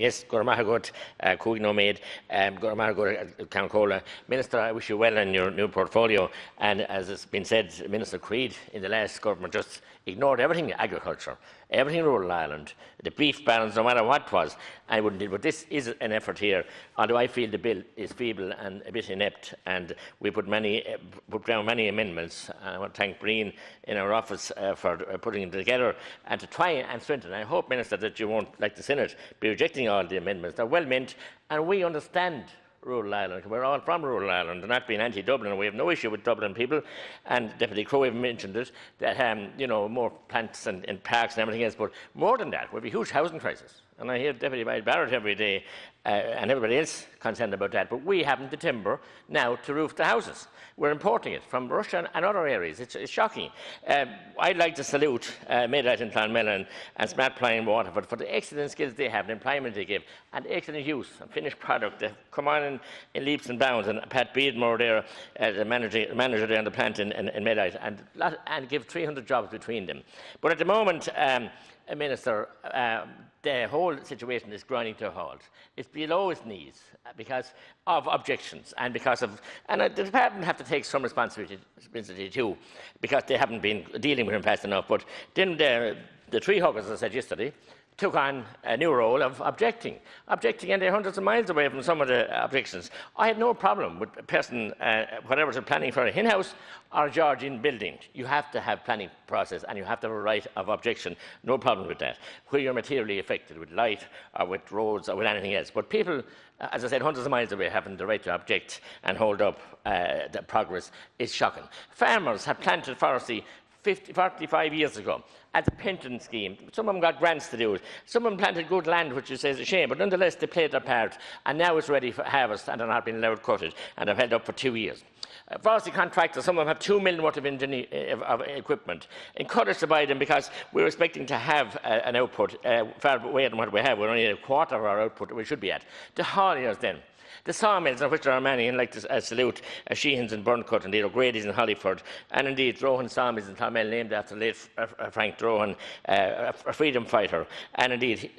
Yes, Gormahagut, uh, Cúigno Maid, um, Gormahagut, uh, Councola. Minister, I wish you well in your new portfolio. And as has been said, Minister Creed in the last government just ignored everything agriculture, everything rural Ireland, the beef balance, no matter what it was. I wouldn't deal. But this is an effort here, although I feel the bill is feeble and a bit inept. And we put, many, uh, put down many amendments. I want to thank Breen in our office uh, for uh, putting it together and to try and strengthen. I hope, Minister, that you won't, like the Senate, be rejecting all the amendments. They're well meant, and we understand rural Ireland. We're all from rural Ireland, and not being anti-Dublin. We have no issue with Dublin people, and Deputy Crowe mentioned it, that um, you know more plants and, and parks and everything else. But more than that, we have a huge housing crisis. And I hear Deputy Mayor Barrett every day uh, and everybody else concerned about that. But we haven't the timber now to roof the houses. We're importing it from Russia and other areas. It's, it's shocking. Um, I'd like to salute uh, Medite and Clonmel and SmartPly Waterford for the excellent skills they have and employment they give and excellent use and finished product. They come on in, in leaps and bounds. And Pat Beardmore there, uh, the manager, manager there on the plant in, in, in and, and give 300 jobs between them. But at the moment, um, Minister, uh, the whole situation is grinding to a halt. It's below its knees because of objections and because of, and uh, the department have to take some responsibility too, because they haven't been dealing with him fast enough. But then the, the tree huggers, as I said yesterday, took on a new role of objecting, objecting, and they're hundreds of miles away from some of the objections. I had no problem with a person, uh, whatever they're planning for a hen house or a Georgian building. You have to have planning process and you have to have a right of objection. No problem with that. Where you're materially affected with light or with roads or with anything else. But people, uh, as I said, hundreds of miles away having the right to object and hold up uh, the progress is shocking. Farmers have planted forestry 50, 45 years ago as a pension scheme. Some of them got grants to do it. Some of them planted good land, which is a shame, but nonetheless they played their part, and now it's ready for harvest and are not being allowed to cut it, and have held up for two years. Uh, forestry contractors, some of them have two million worth of, of, of equipment, encouraged to buy them because we're expecting to have uh, an output uh, far away than what we have. We're only at a quarter of our output that we should be at. The hauliers then, the sawmills, of which there are many, and like to uh, salute uh, Sheehan's and Burncut, and the O'Grady's in Hollyford, and indeed Drohan Sawmills in Clonmel, named after late uh, Frank Drohan, uh, a freedom fighter, and indeed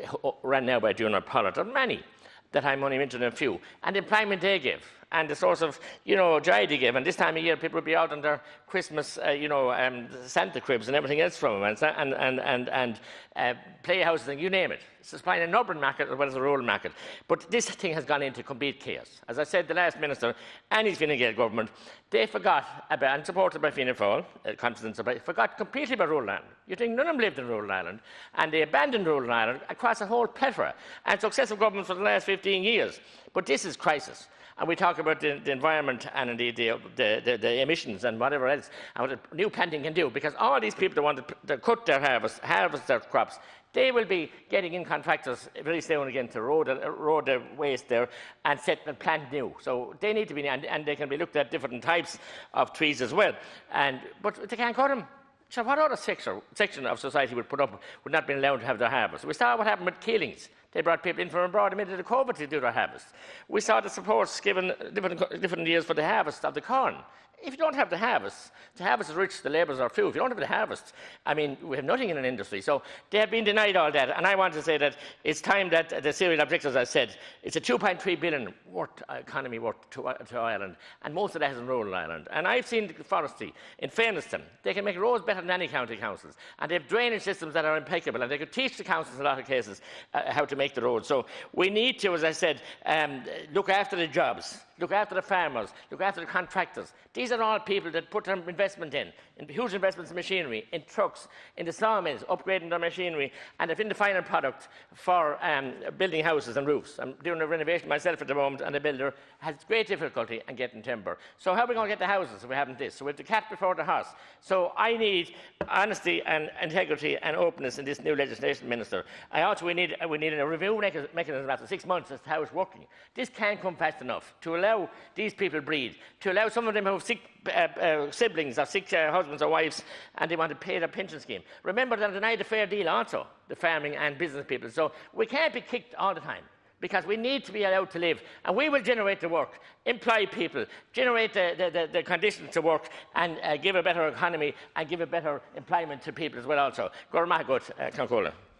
ran now by Junior Pollard. There are many that I'm only mentioning a few. And the employment they give and the source of, you know, joy they give. And this time of year, people would be out on their Christmas, uh, you know, um, Santa cribs and everything else from them, and, and, and, and uh, playhouses and you name it. It's supplying an urban market as well as a rural market. But this thing has gone into complete chaos. As I said, the last minister and his Fine Gael government, they forgot about, and supported by Fianna Fáil, uh, confidence about, forgot completely about rural Ireland. You think none of them lived in rural Ireland, and they abandoned rural Ireland across a whole plethora, and successive governments for the last 15 years. But this is crisis. And we talk about the, the environment and indeed the, the, the, emissions and whatever else, and what new planting can do, because all these people that want to, to cut their harvest, harvest their crops, they will be getting in contractors very soon again to road, road the waste there and set and plant new. So they need to be, and, and they can be looked at different types of trees as well. And, but they can't cut them. So what other section, section of society would put up would not be allowed to have their harvest? We saw what happened with Keelings. They brought people in from abroad immediately to COVID to do their harvest. We saw the supports given different, different years for the harvest of the corn if you don't have the harvest, the harvest is rich, the labourers are few. If you don't have the harvest, I mean, we have nothing in an industry. So they have been denied all that. And I want to say that it's time that the serial objectives, as I said, it's a 2.3 billion worth uh, economy worth to, uh, to, Ireland, and most of that is in rural Ireland. And I've seen the forestry in Fairneston. They can make roads better than any county councils, and they have drainage systems that are impeccable, and they could teach the councils in a lot of cases uh, how to make the roads. So we need to, as I said, um, look after the jobs look after the farmers, look after the contractors. These are all people that put their investment in, in huge investments in machinery, in trucks, in the sawmills, upgrading their machinery, and if in the final product for um, building houses and roofs. I'm doing a renovation myself at the moment, and the builder has great difficulty in getting timber. So how are we going to get the houses if we haven't this? So we have the cat before the horse. So I need honesty and integrity and openness in this new legislation, Minister. I also we need, we need a review mechanism after six months as to how it's working. This can't come fast enough to allow allow these people breed, to allow some of them who have sick uh, uh, siblings or sick uh, husbands or wives and they want to pay their pension scheme. Remember, they're denied a fair deal also, the farming and business people. So we can't be kicked all the time because we need to be allowed to live. And we will generate the work, employ people, generate the, the, the, the conditions to work, and uh, give a better economy and give a better employment to people as well also. Gormahagut, uh,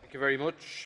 Thank you very much.